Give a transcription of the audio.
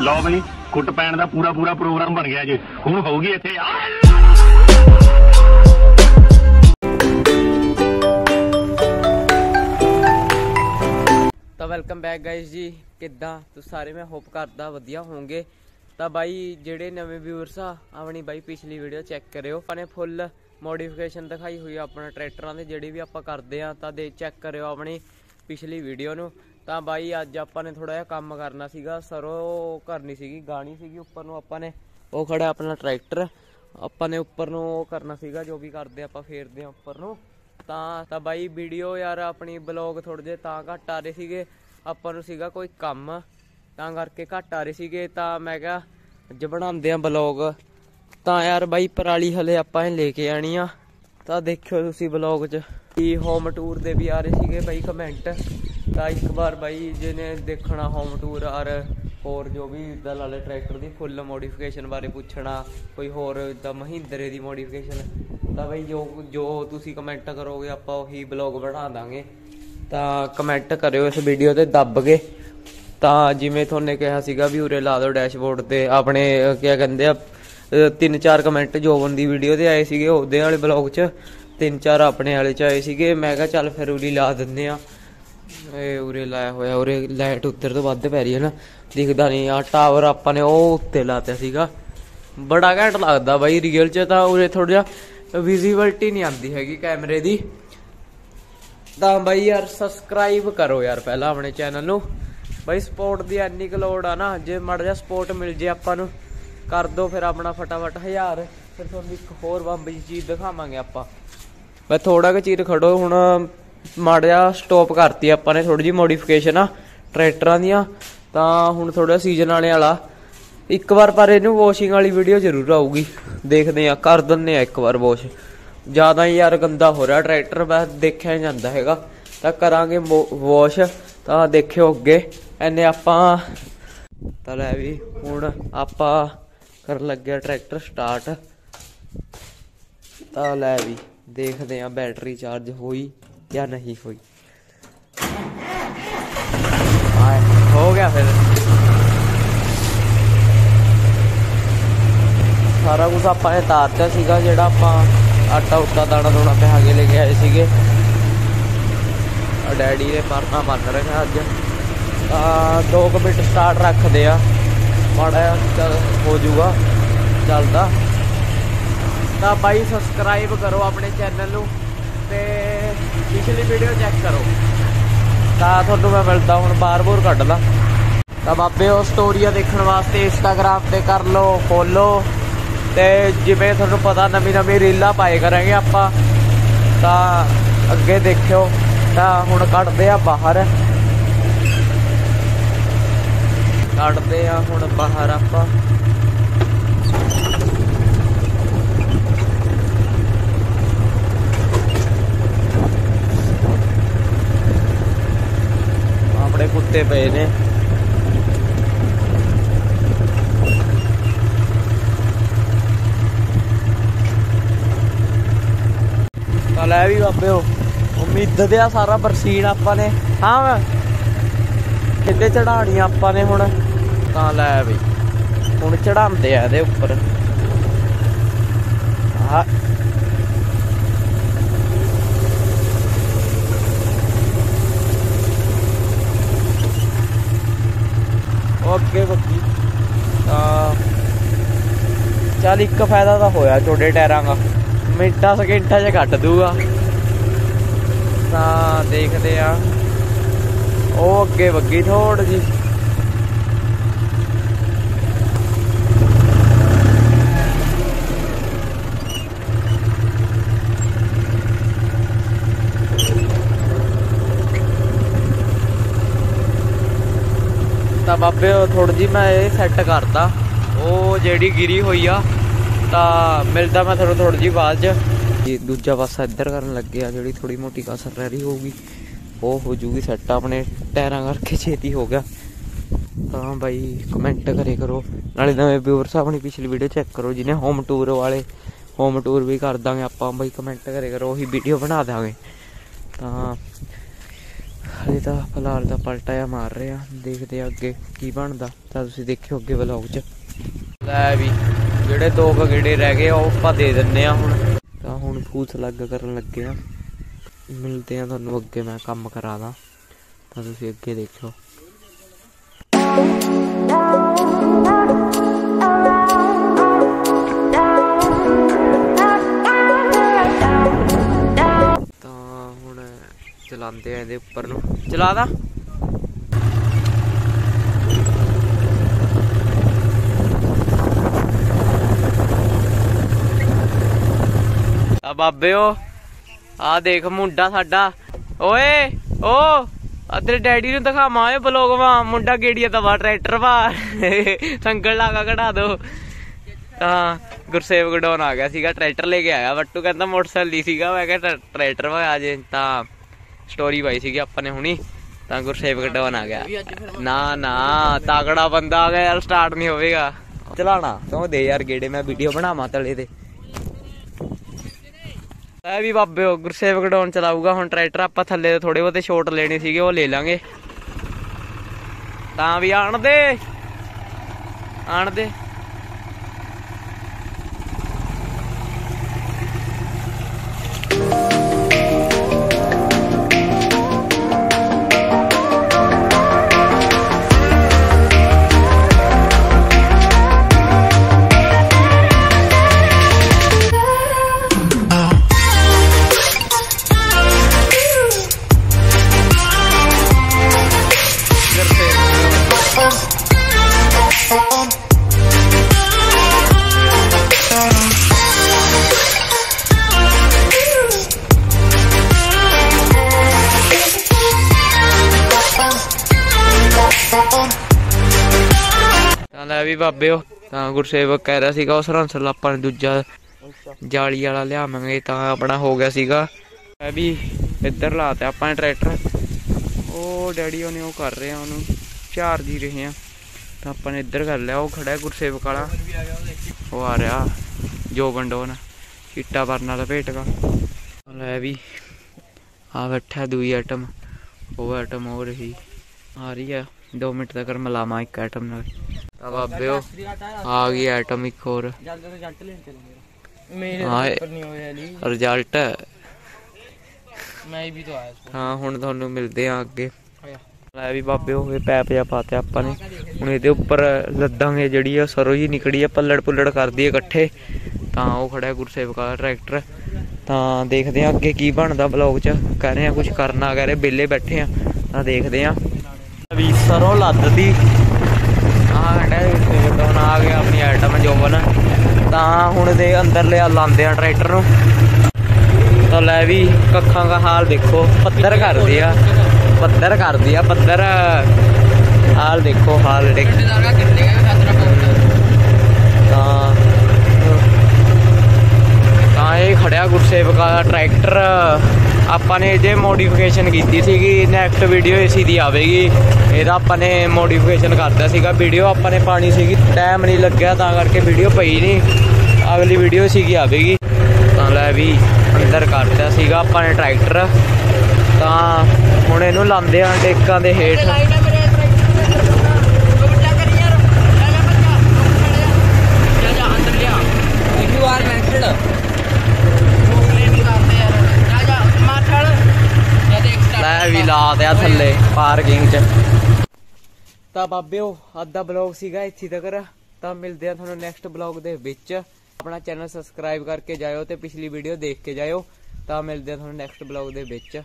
ਲਓ ਬਈ, ਕੁੱਟ ਪੈਣ ਦਾ ਪੂਰਾ ਪੂਰਾ ਪ੍ਰੋਗਰਾਮ ਬਣ ਗਿਆ ਜੀ। ਹੁਣ ਹੋਊਗੀ ਇੱਥੇ ਤਾਂ ਵੈਲਕਮ ਬੈਕ ਗਾਇਸ ਜੀ। ਕਿੱਦਾਂ? ਤੁਸੀਂ ਸਾਰੇ ਮੈਂ ਹੋਪ ਕਰਦਾ ਵਧੀਆ ਹੋਵੋਗੇ। ਤਾਂ ਬਾਈ, ਜਿਹੜੇ ਨਵੇਂ ਵਿਊਅਰਸ ਆ, ਆਪਣੀ ਬਾਈ ਪਿਛਲੀ ਵੀਡੀਓ ਚੈੱਕ ਕਰਿਓ। ਆਪਾਂ ਨੇ ਫੁੱਲ ਮੋਡੀਫਿਕੇਸ਼ਨ ਦਿਖਾਈ ਹੋਈ ਆ ਆਪਣਾ ਟਰੈਕਟਰਾਂ ਦੇ, ਜਿਹੜੀ ਵੀ ਆਪਾਂ ਕਰਦੇ ਆ, ਤਾਂ ਦੇ ਚੈੱਕ ਕਰਿਓ ਆਪਣੀ ਪਿਛਲੀ ਵੀਡੀਓ ਨੂੰ। ਤਾਂ ਬਾਈ ਅੱਜ ਆਪਾਂ ਨੇ ਥੋੜਾ ਜਿਹਾ ਕੰਮ ਕਰਨਾ ਸੀਗਾ। ਸਰੋਂ ਕਰਨੀ ਸੀਗੀ, ਗਾਣੀ ਸੀਗੀ ਉੱਪਰ ਨੂੰ ਆਪਾਂ ਨੇ। ਉਹ ਖੜਾ ਆਪਣਾ ਟਰੈਕਟਰ। ਆਪਾਂ ਨੇ ਉੱਪਰ ਨੂੰ ਉਹ ਕਰਨਾ ਸੀਗਾ, ਜੋ ਵੀ ਕਰਦੇ ਆਪਾਂ ਫੇਰਦੇ ਆ ਉੱਪਰ ਨੂੰ। ਤਾਂ ਤਾਂ ਬਾਈ ਵੀਡੀਓ ਯਾਰ ਆਪਣੀ ਬਲੌਗ ਥੋੜੇ ਜਿਹੇ ਤਾਂ ਘੱਟ ਆ ਰਹੇ ਸੀਗੇ। ਆਪਾਂ ਨੂੰ ਸੀਗਾ ਕੋਈ ਕੰਮ। ਤਾਂ ਕਰਕੇ ਘੱਟ ਆ ਰਹੇ ਸੀਗੇ। ਤਾਂ ਮੈਂ ਕਿਹਾ, ਅੱਜ ਬਣਾਉਂਦੇ ਆ ਬਲੌਗ ਤਾਂ ਯਾਰ ਬਾਈ ਪਰਾਲੀ ਹਲੇ ਆਪਾਂ ਇਹ ਲੈ ਕੇ ਆਣੀ ਆ। ਤਾਂ ਦੇਖਿਓ ਤੁਸੀਂ ਬਲੌਗ 'ਚ। ਕੀ ਹੋਮ ਟੂਰ ਦੇ ਵੀ ਆ ਰਹੇ ਸੀਗੇ ਬਾਈ ਕਮੈਂਟ ਤਾਂ ਇੱਕ ਵਾਰ ਬਾਈ ਜਿਹਨੇ ਦੇਖਣਾ ਹੋਮ ਟੂਰ ਔਰ ਹੋਰ ਜੋ ਵੀ ਇਦਾਂ ਲਾਲੇ ਟਰੈਕਟਰ ਦੀ ਫੁੱਲ ਮੋਡੀਫਿਕੇਸ਼ਨ ਬਾਰੇ ਪੁੱਛਣਾ ਕੋਈ ਹੋਰ ਇਦਾਂ ਮਹਿੰਦਰੇ ਦੀ ਮੋਡੀਫਿਕੇਸ਼ਨ ਤਾਂ ਬਾਈ ਜੋ ਜੋ ਤੁਸੀਂ ਕਮੈਂਟ ਕਰੋਗੇ ਆਪਾਂ ਉਹੀ ਬਲੌਗ ਬਣਾ ਦਾਂਗੇ। ਤਾਂ ਕਮੈਂਟ ਕਰਿਓ ਇਸ ਵੀਡੀਓ ਤੇ ਦੱਬ ਕੇ। ਤਾਂ ਜਿਵੇਂ ਤੁਹਾਨੂੰ ਕਿਹਾ ਸੀਗਾ ਵੀ ਉਰੇ ਲਾ ਦਿਓ ਡੈਸ਼ਬੋਰਡ ਤੇ ਆਪਣੇ ਅਹ, ਕਿਆ ਕਹਿੰਦੇ ਆ ਤਿੰਨ ਚਾਰ ਕਮੈਂਟ ਜੋਬਨ ਦੀ ਵੀਡੀਓ ਤੇ ਆਏ ਸੀਗੇ ਉਹਦੇ ਵਾਲੇ ਬਲੌਗ 'ਚ। ਤਿੰਨ ਚਾਰ ਆਪਣੇ ਵਾਲੇ 'ਚ ਆਏ ਸੀਗੇ ਮੈਂ ਕਿਹਾ ਚੱਲ ਫਿਰ ਉਰੀ ਲਾ ਦਿੰਦੇ ਆ ਇਹ ਉਰੇ ਲਾਇਆ ਹੋਇਆ, ਉਰੇ ਲਾਈਟ ਉੱਤਰ ਤੋਂ ਵੱਧ ਪੈ ਰਹੀ ਹੈ ਨਾ। ਦਿਖਦਾ ਨਹੀਂ ਆ ਟਾਵਰ ਆਪਾਂ ਨੇ ਉਹ ਉੱਤੇ ਲਾਤਿਆ ਸੀਗਾ। ਬੜਾ ਘੈਂਟ ਲੱਗਦਾ ਬਾਈ ਰੀਅਲ 'ਚ ਤਾਂ ਉਰੇ ਥੋੜਾ ਜਿਹਾ ਵਿਜ਼ਿਬਿਲਟੀ ਨਹੀਂ ਆਉਂਦੀ ਹੈਗੀ ਕੈਮਰੇ ਦੀ। ਤਾਂ ਬਾਈ ਯਾਰ ਸਬਸਕ੍ਰਾਈਬ ਕਰੋ ਯਾਰ ਪਹਿਲਾਂ ਆਪਣੇ ਚੈਨਲ ਨੂੰ। ਬਾਈ ਸਪੋਰਟ ਦੀ ਐਨੀ ਕੁ ਲੋੜ ਆ ਨਾ, ਜੇ ਮੜ ਜਾ ਸਪੋਰਟ ਮਿਲ ਜੇ ਆਪਾਂ ਨੂੰ, ਕਰ ਦੋ ਫਿਰ ਆਪਣਾ ਫਟਾਫਟ ਹਜ਼ਾਰ। ਫਿਰ ਤੁਹਾਨੂੰ ਇੱਕ ਹੋਰ ਬੰਬ ਦੀ ਚੀਜ਼ ਦਿਖਾਵਾਂਗੇ ਆਪਾਂ। ਬਸ ਥੋੜਾ ਕੁ ਚੀਰ ਖੜੋ, ਹੁਣ ਮੜ ਜਾ ਸਟਾਪ ਕਰਤੀ ਆਪਾਂ ਨੇ ਥੋੜੀ ਜੀ ਮੋਡੀਫਿਕੇਸ਼ਨ ਆ ਟਰੈਕਟਰਾਂ ਦੀਆਂ। ਤਾਂ ਹੁਣ ਥੋੜਾ ਸੀਜ਼ਨ ਵਾਲੇ ਵਾਲਾ। ਇੱਕ ਵਾਰ ਪਰ ਇਹਨੂੰ ਵਾਸ਼ਿੰਗ ਵਾਲੀ ਵੀਡੀਓ ਜ਼ਰੂਰ ਆਊਗੀ। ਦੇਖਦੇ ਆ ਕਰ ਦਿੰਨੇ ਆ ਇੱਕ ਵਾਰ ਵਾਸ਼ ਜ਼ਿਆਦਾ ਹੀ ਯਾਰ ਗੰਦਾ ਹੋ ਰਿਹਾ ਟਰੈਕਟਰ ਬਸ ਦੇਖਿਆ ਨਹੀਂ ਜਾਂਦਾ ਹੈਗਾ। ਤਾਂ ਕਰਾਂਗੇ ਵਾਸ਼ ਤਾਂ ਦੇਖਿਓ ਅੱਗੇ ਐਨੇ ਆਪਾਂ ਤਾਂ ਲੈ ਵੀ, ਹੁਣ ਆਪਾਂ ਕਰਨ ਲੱਗਿਆ ਟਰੈਕਟਰ ਸਟਾਰਟ ਤਾਂ ਲੈ ਵੀ, ਦੇਖਦੇ ਆ ਬੈਟਰੀ ਚਾਰਜ ਹੋਈ। ਜਾਂ ਨਹੀਂ ਹੋਈ ਆਏ, ਹੋ ਗਿਆ ਸਾਰਾ ਕੁਝ ਆਪਾਂ ਨੇ ਤਾਰਤਾ ਸੀਗਾ, ਜਿਹੜਾ ਆਪਾਂ ਆਟਾ ਉੱਟਾ ਦਾਣਾ ਦੋਣਾ ਪਿਹਾ ਕੇ ਲੈ ਕੇ ਆਏ ਸੀਗੇ। ਆ ਡੈਡੀ ਨੇ ਪਰਨਾ ਮੰਨ ਰਿਹਾ ਅੱਜ। ਤਾਂ 2 ਮਿੰਟ ਸਟਾਰਟ ਰੱਖਦੇ ਆ। ਮਾੜਾ ਜਿਹਾ ਚੱਲ, ਹੋ ਜਾਊਗਾ, ਚੱਲਦਾ। ਤਾਂ ਬਾਈ ਸਬਸਕ੍ਰਾਈਬ ਕਰੋ ਆਪਣੇ ਚੈਨਲ ਨੂੰ ਤੇ ਪਿਛਲੀ ਵੀਡੀਓ ਚੈੱਕ ਕਰੋ। ਤਾਂ ਤੁਹਾਨੂੰ ਮੈਂ ਮਿਲਦਾ ਹੁਣ ਬਾਰ-ਬੋਰ ਕੱਢ ਤਾਂ ਬਾਬੇ, ਉਹ ਸਟੋਰੀਆਂ ਦੇਖਣ ਵਾਸਤੇ ਇੰਸਟਾਗ੍ਰam ਤੇ ਕਰ ਲਓ ਫੋਲੋ ਤੇ ਜਿਵੇਂ ਤੁਹਾਨੂੰ ਪਤਾ ਨਵੀਂ ਨਵੀਂ ਰੀਲਾਂ ਪਾਏ ਕਰਾਂਗੇ ਆਪਾਂ। ਤਾਂ ਅੱਗੇ ਦੇਖਿਓ, ਤਾਂ ਹੁਣ ਕੱਢਦੇ ਆ ਬਾਹਰ। ਕੱਢਦੇ ਆ ਹੁਣ ਬਾਹਰ ਆਪਾਂ। ਆਪਣੇ ਕੁੱਤੇ ਪਏ ਨੇ। ਤਾਂ ਲੈ ਵੀ ਬਾਬਿਓ, ਉਮੀਦ ਤੇ ਆ ਸਾਰਾ ਬਰਸੀਨ ਆਪਾਂ ਨੇ। ਹਾਂ ਵਾ ਕਿੱਦੇ ਚੜਾਣੀ ਆਪਾਂ ਨੇ ਹੁਣ। ਤਾਂ ਲੈ ਵੀ, ਹੁਣ ਚੜਾਉਂਦੇ ਆ ਇਹਦੇ ਉੱਪਰ। ਆ ਓਕੇ ਬੱਕੀ ਤਾਂ ਚੱਲ ਇੱਕ ਫਾਇਦਾ ਤਾਂ ਹੋਇਆ ਛੋਟੇ ਟਾਇਰਾਂ ਦਾ। ਮਿੰਟਾਂ ਸਕਿੰਟਾਂ 'ਚ ਕੱਟ ਦੂਗਾ ਤਾਂ ਦੇਖਦੇ ਆ ਉਹ ਅੱਗੇ ਵੱਗੀ ਥੋੜ ਜੀ ਬਾਬੇ ਥੋੜੀ ਜੀ ਮੈਂ ਇਹ ਸੈੱਟ ਕਰਤਾ। ਉਹ ਜਿਹੜੀ ਗਿਰੀ ਹੋਈ ਆ, ਤਾਂ ਮਿਲਦਾ ਮੈਂ ਤੁਹਾਨੂੰ ਥੋੜੀ ਜੀ ਬਾਅਦ ਚ। ਇਹ ਦੂਜਾ ਪਾਸਾ ਇੱਧਰ ਕਰਨ ਲੱਗੇ ਆ, ਜਿਹੜੀ ਥੋੜੀ ਮੋਟੀ ਕਸਰ ਰਹਿ ਰਹੀ ਹੋਊਗੀ, ਉਹ ਹੋ ਜੂਗੀ ਸੈੱਟ ਆਪਣੇ ਟਾਇਰਾਂ ਕਰਕੇ ਛੇਤੀ ਹੋ ਗਿਆ। ਤਾਂ ਬਾਈ ਕਮੈਂਟ ਕਰੇ ਕਰੋ। ਨਾਲੇ ਨਵੇਂ ਵਿਊਅਰਸ ਆਪਣੀ ਪਿਛਲੀ ਵੀਡੀਓ ਚੈੱਕ ਕਰੋ, ਜਿਹਨੇ ਹੋਮ ਟੂਰ ਵਾਲੇ ਹੋਮ ਟੂਰ ਵੀ ਕਰ ਦਾਂਗੇ ਆਪਾਂ, ਬਾਈ ਕਮੈਂਟ ਕਰੇ ਕਰੋ, ਉਹੀ ਵੀਡੀਓ ਬਣਾ ਦਾਂਗੇ। ਤਾਂ ਹਜੇ ਤਾਂ ਫਿਲਹਾਲ ਦਾ ਪਲਟਾ ਜਿਹਾ ਮਾਰ ਰਹੇ ਆ ਦੇਖਦੇ ਆ ਅੱਗੇ ਕੀ ਬਣਦਾ। ਤਾਂ ਤੁਸੀਂ ਦੇਖਿਓ ਅੱਗੇ ਵਲੌਗ 'ਚ। ਲੈ ਵੀ ਜਿਹੜੇ ਦੋ ਗੇੜੇ ਰਹਿ ਗਏ ਆ, ਉਹ ਆਪਾਂ ਦੇ ਦਿੰਨੇ ਆ ਹੁਣ। ਤਾਂ ਹੁਣ ਫੂਸ ਲੱਗ ਕਰਨ ਲੱਗੇ ਆ ਮਿਲਦੇ ਆ ਤੁਹਾਨੂੰ ਅੱਗੇ ਮੈਂ ਕੰਮ ਕਰਾਦਾ। ਤਾਂ ਤੁਸੀਂ ਅੱਗੇ ਦੇਖਿਓ। ਚਲਾਉਂਦੇ ਆ ਇਹਦੇ ਉੱਪਰ ਨੂੰ। ਚਲਾ ਦਾ ਆ ਬਾਬਿਓ, ਆ ਦੇਖ ਮੁੰਡਾ ਸਾਡਾ। ਓਏ, ਓ, ਆ ਤੇਰੇ ਡੈਡੀ ਨੂੰ ਦਿਖਾਵਾਂ ਏ ਬਲੌਗ ਵਾ। ਮੁੰਡਾ ਗੇੜੀਆ ਦਵਾ, ਟਰੈਕਟਰ ਵਾ। ਸੰਗਲ ਲਾਗਾ ਕਢਾ ਦੋ। ਤਾਂ ਗੁਰਸੇਵ ਗਡਾਉਣ ਆ ਗਿਆ ਸੀਗਾ, ਟਰੈਕਟਰ ਲੈ ਕੇ ਆਇਆ। ਵੱਟੂ ਕਹਿੰਦਾ ਮੋਟਰਸਾਈਕਲ ਨਹੀਂ ਸੀਗਾ। ਮੈਂ ਕਿਹਾ ਟਰੈਕਟਰ ਵਾ ਆ ਜੇ ਤਾਂ। ਸਟੋਰੀ ਪਾਈ ਸੀਗੀ ਆਪਾਂ ਨੇ ਹੁਣੀ ਤਾਂ ਗੁਰਸੇਵ ਗਡਾਉਣ ਆ ਗਿਆ। ਨਾ ਨਾ ਤਾਗੜਾ ਬੰਦਾ ਆ ਗਿਆ ਯਾਰ ਸਟਾਰਟ ਨਹੀਂ ਹੋਵੇਗਾ। ਚਲਾਣਾ ਤੂੰ ਦੇ ਯਾਰ ਗੇੜੇ ਮੈਂ ਵੀਡੀਓ ਬਣਾਵਾਂ ਤਲੇ ਤੇ। ਐ ਵੀ ਬਾਬੇ ਉਹ ਗੁਰਸੇਵ ਗਡਾਉਣ ਚਲਾਊਗਾ ਹੁਣ ਟਰੈਕਟਰ ਆਪਾਂ ਥੱਲੇ ਦੇ ਥੋੜੇ ਬਹੁਤੇ ਸ਼ੋਟ ਲੈਣੇ ਸੀਗੇ ਉਹ ਲੈ ਲਾਂਗੇ। ਤਾਂ ਵੀ ਆਣ ਦੇ ਆਣ ਦੇ। ਵੀ ਬਾਬਿਓ ਤਾਂ ਗੁਰਸੇਵਕ ਕਹਿ ਰਿਹਾ ਸੀਗਾ ਉਸ ਰੰਸਲ ਆਪਾਂ ਨੇ ਦੂਜਾ ਜਾਲੀ ਵਾਲਾ ਲਿਆਵਾਂਗੇ ਤਾਂ ਆਪਣਾ ਹੋ ਗਿਆ ਸੀਗਾ। ਮੈਂ ਵੀ ਇੱਧਰ ਲਾਤੇ ਆਪਾਂ ਨੇ ਟਰੈਕਟਰ। ਉਹ ਡੈਡੀ ਉਹਨੇ ਉਹ ਕਰ ਰਹੇ ਆ ਉਹਨੂੰ ਚਾਰ ਜੀ ਰਹੇ ਆ। ਤਾਂ ਆਪਾਂ ਨੇ ਇੱਧਰ ਕਰ ਲਿਆ ਉਹ ਖੜਾ ਗੁਰਸੇਵਕ ਵਾਲਾ। ਉਹ ਆ ਰਿਹਾ ਜੋ ਗੰਡੋਨ ਚਿੱਟਾ ਵਰਨਾ ਦਾ ਭੇਟਗਾ। ਲੈ ਵੀ ਆ ਬੈਠਾ ਦੂਈ ਆਈਟਮ ਉਹ ਆਈਟਮ ਹੋ। ਰਹੀ ਆ ਰਹੀ ਆ 2 ਮਿੰਟ ਤੱਕ ਮਿਲਾਵਾਂ ਇੱਕ ਆਈਟਮ ਨਾਲ। ਇਹ- ਉੱਪਰ ਨਹੀਂ ਹੋਇਆ ਲਈ ਰਿਜ਼ਲਟ ਮੈਂ ਵੀ ਤਾਂ ਆਇਆ ਹਾਂ ਹੁਣ ਤੁਹਾਨੂੰ ਮਿਲਦੇ ਆ ਅੱਗੇ। ਆਇਆ। ਲੈ ਵੀ ਬਾਬੇ ਹੋਏ ਪੈਪ ਜਿਹਾ ਪਾਤੇ ਆਪਾਂ ਨੇ। ਹੁਣ ਇਹਦੇ ਉੱਪਰ ਲੱਦਾਂਗੇ ਜਿਹੜੀ ਆ ਸਰੋ ਜੀ ਨਿਕੜੀ ਆ ਪੱਲੜ ਪੁੱਲੜ ਕਰਦੀ ਆ ਇਕੱਠੇ। ਤਾਂ ਉਹ ਖੜਾ ਹੈ ਗੁਰਸੇਵਕ ਦਾ ਟਰੈਕਟਰ ਤਾਂ ਦੇਖਦੇ ਆ ਅੱਗੇ ਕੀ ਬਣਦਾ ਬਲੌਗ 'ਚ। ਕਹਿ ਰਹੇ ਆ ਕੁਝ ਕਰਨਾ ਕਹਿ ਰਹੇ ਵਿਹਲੇ ਬੈਠੇ ਆ ਤਾਂ ਦੇਖਦੇ ਆ ਵੀ ਸਰੋਂ ਲੱਦਦੀ ਹੁਣ ਆ ਗਿਆ ਆਪਣੀ ਆਈਟਮ ਜੋਬਨ ਤਾਂ ਹੁਣ ਦੇ ਅੰਦਰ ਲਿਆ ਲਾਉਂਦੇ ਆ ਟਰੈਕਟਰ ਨੂੰ। ਤਾਂ ਲੈ ਵੀ ਕੱਖਾਂ ਦਾ ਹਾਲ ਦੇਖੋ। ਪੱਧਰ ਕਰਦੇ ਆ। ਪੱਧਰ ਕਰਦੀ ਆ ਪੱਧਰ ਹਾਲ ਦੇਖੋ ਹਾਲ ਦੇਖ ਤਾਂ ਤਾਂ ਇਹ ਖੜਿਆ ਗੁਰਸੇਵਕ ਦਾ ਟਰੈਕਟਰ ਆਪਾਂ ਨੇ ਜੇ ਮੋਡੀਫਿਕੇਸ਼ਨ ਕੀਤੀ ਸੀਗੀ ਨੈਕਸਟ ਵੀਡੀਓ ਇਸੀ ਦੀ ਆਵੇਗੀ। ਇਹਦਾ ਆਪਾਂ ਨੇ ਮੋਡੀਫਿਕੇਸ਼ਨ ਕਰਤਾ ਸੀਗਾ। ਵੀਡੀਓ ਆਪਾਂ ਨੇ ਪਾਣੀ ਸੀਗੀ। ਟਾਈਮ ਨਹੀਂ ਲੱਗਿਆ, ਤਾਂ ਕਰਕੇ ਵੀਡੀਓ ਪਈ ਨਹੀਂ। ਅਗਲੀ ਵੀਡੀਓ ਸੀਗੀ, ਆਵੇਗੀ। ਤਾਂ ਲੈ ਵੀ ਅੰਦਰ ਕਰਤਾ ਸੀਗਾ ਆਪਾਂ ਨੇ ਟਰੈਕਟਰ ਤਾਂ ਹੁਣ ਇਹਨੂੰ ਲਾਉਂਦੇ ਆ ਟੇਕਾਂ ਦੇ ਹੇਠ ਲਾਈਟ ਹੈ ਮੇਰੇ ਟਰੈਕਟਰ ਤੋਂ ਬੱਚਾ ਕਰੀ ਯਾਰ ਜਾ ਜਾ ਬੱਚਾ ਜਾ ਜਾ ਅੰਦਰ ਲਿਆ ਇਫ ਯੂ ਆਰ ਮੈਂਟਡ ਨਹੀਂ ਕਰਦੇ ਯਾਰ ਜਾ ਜਾ ਮਾਰ ਛੜ ਜਾਂ ਦੇਖ start ਲੈ ਵੀ ਲਾ ਦਿਆ ਥੱਲੇ ਪਾਰਕਿੰਗ 'ਚ। ਤਾਂ ਬਾਬਿਓ, ਅੱਜ ਦਾ ਬਲੌਗ ਸੀਗਾ ਇੱਥੇ ਤੱਕ। ਤਾਂ ਮਿਲਦੇ ਆ ਤੁਹਾਨੂੰ ਨੈਕਸਟ ਬਲੌਗ ਦੇ ਵਿੱਚ। ਆਪਣਾ ਚੈਨਲ ਸਬਸਕ੍ਰਾਈਬ ਕਰਕੇ ਜਾਇਓ ਤੇ ਪਿਛਲੀ ਵੀਡੀਓ ਦੇਖ ਕੇ ਜਾਇਓ। ਤਾਂ ਮਿਲਦੇ ਆ ਤੁਹਾਨੂੰ ਨੈਕਸਟ ਬਲੌਗ ਦੇ ਵਿੱਚ।